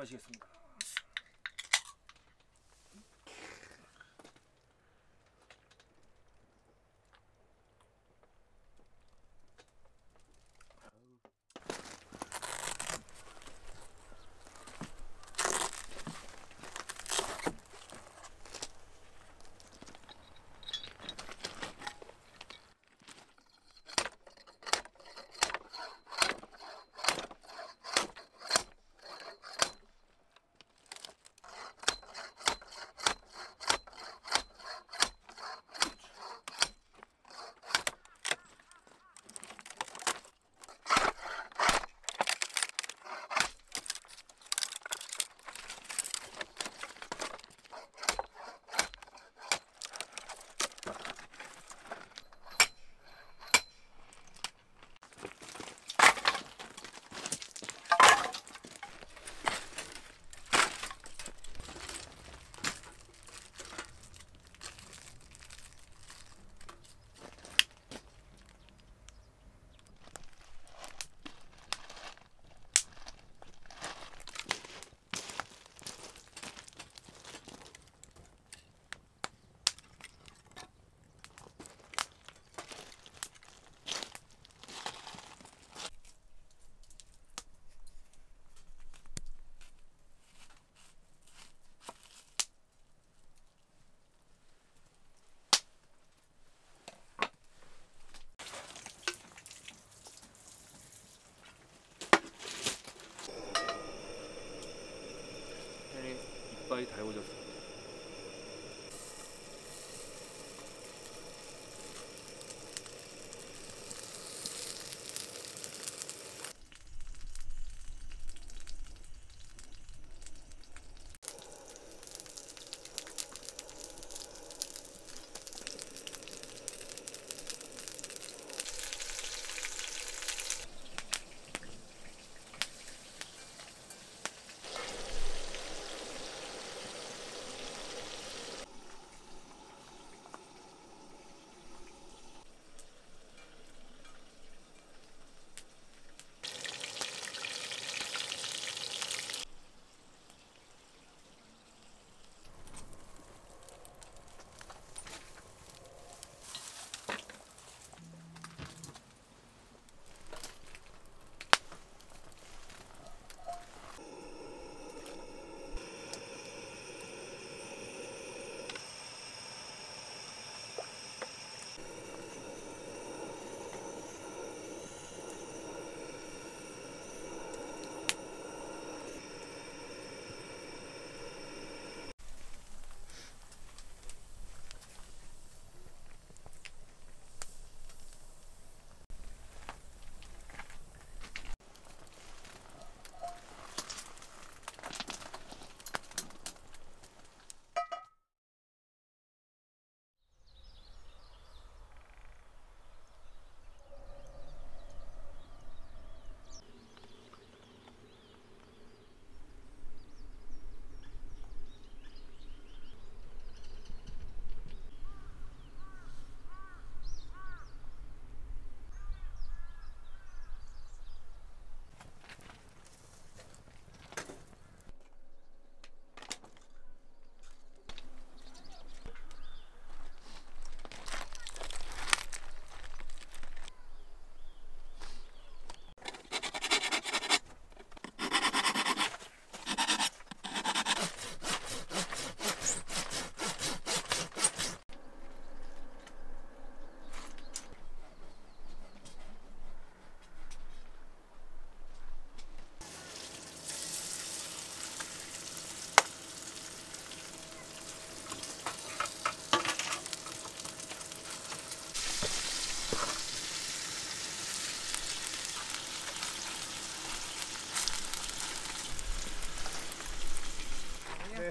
말씀하시겠습니까?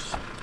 Peace.